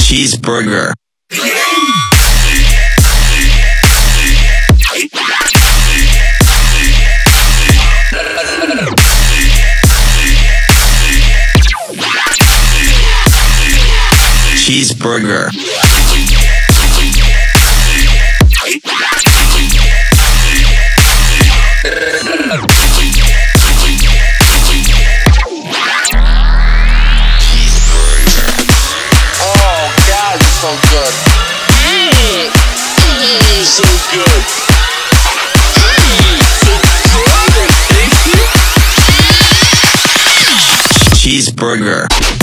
Cheeseburger. Cheeseburger. God, it's mm-hmm. so good. Mm-hmm. So good. Cheeseburger.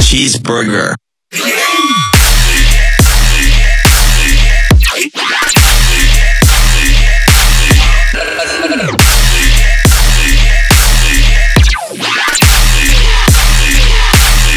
Cheeseburger.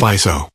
FISO.